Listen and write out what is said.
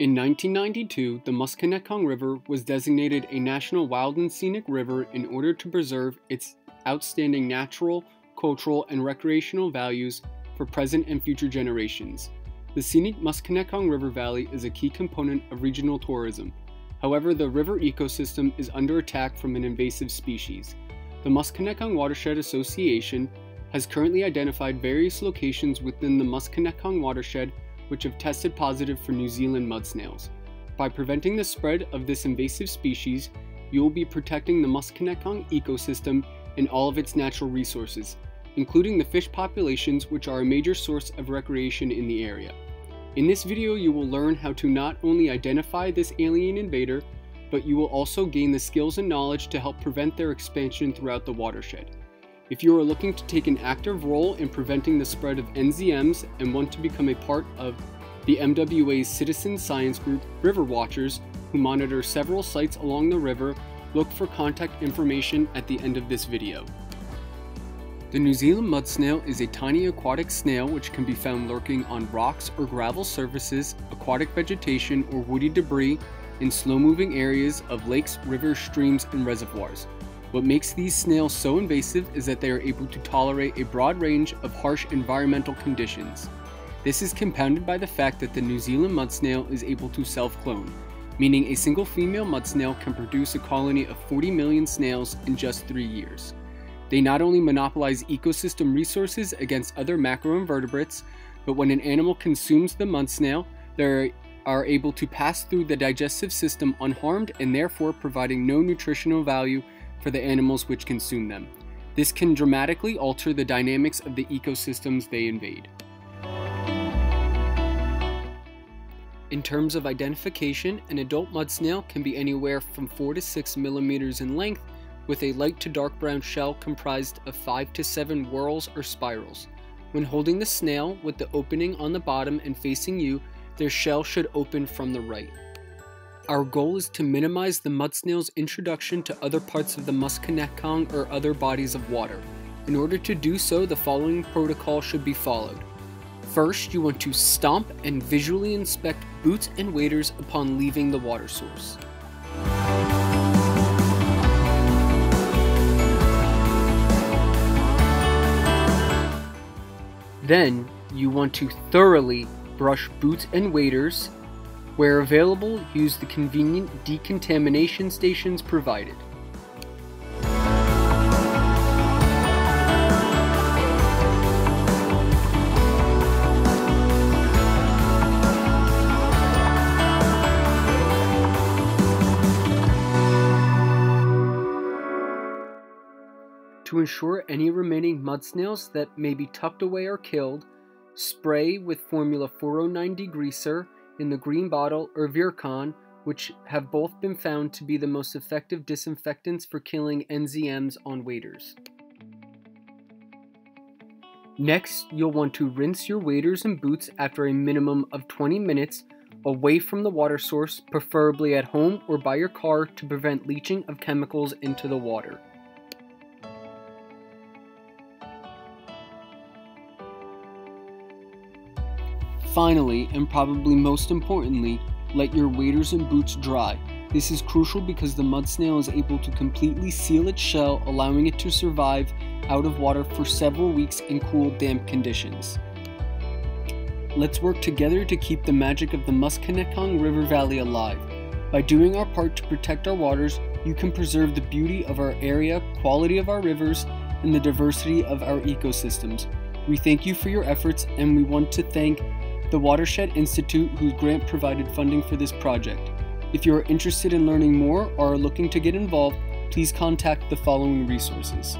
In 1992, the Musconetcong River was designated a National Wild and Scenic River in order to preserve its outstanding natural, cultural, and recreational values for present and future generations. The scenic Musconetcong River Valley is a key component of regional tourism. However, the river ecosystem is under attack from an invasive species. The Musconetcong Watershed Association has currently identified various locations within the Musconetcong watershed which have tested positive for New Zealand mud snails. By preventing the spread of this invasive species, you will be protecting the Musconetcong ecosystem and all of its natural resources, including the fish populations which are a major source of recreation in the area. In this video, you will learn how to not only identify this alien invader, but you will also gain the skills and knowledge to help prevent their expansion throughout the watershed. If you are looking to take an active role in preventing the spread of NZMs and want to become a part of the MWA's citizen science group, River Watchers, who monitor several sites along the river, look for contact information at the end of this video. The New Zealand mud snail is a tiny aquatic snail which can be found lurking on rocks or gravel surfaces, aquatic vegetation, or woody debris in slow-moving areas of lakes, rivers, streams, and reservoirs. What makes these snails so invasive is that they are able to tolerate a broad range of harsh environmental conditions. This is compounded by the fact that the New Zealand mud snail is able to self-clone, meaning a single female mud snail can produce a colony of 40 million snails in just three years. They not only monopolize ecosystem resources against other macroinvertebrates, but when an animal consumes the mud snail, they are able to pass through the digestive system unharmed and therefore providing no nutritional value for the animals which consume them. This can dramatically alter the dynamics of the ecosystems they invade. In terms of identification, an adult mud snail can be anywhere from 4 to 6 millimeters in length with a light to dark brown shell comprised of 5 to 7 whorls or spirals. When holding the snail with the opening on the bottom and facing you, their shell should open from the right. Our goal is to minimize the mud snail's introduction to other parts of the Musconetcong or other bodies of water. In order to do so, the following protocol should be followed. First, you want to stomp and visually inspect boots and waders upon leaving the water source. Then, you want to thoroughly brush boots and waders where available, use the convenient decontamination stations provided. To ensure any remaining mud snails that may be tucked away or killed, spray with Formula 409 degreaser in the green bottle or Virkon, which have both been found to be the most effective disinfectants for killing NZMs on waders. Next, you'll want to rinse your waders and boots after a minimum of 20 minutes away from the water source, preferably at home or by your car to prevent leaching of chemicals into the water. Finally, and probably most importantly, let your waders and boots dry. This is crucial because the mud snail is able to completely seal its shell, allowing it to survive out of water for several weeks in cool, damp conditions. Let's work together to keep the magic of the Musconetcong River Valley alive. By doing our part to protect our waters, you can preserve the beauty of our area, quality of our rivers, and the diversity of our ecosystems. We thank you for your efforts and we want to thank the Watershed Institute, whose grant provided funding for this project. If you are interested in learning more or are looking to get involved, please contact the following resources.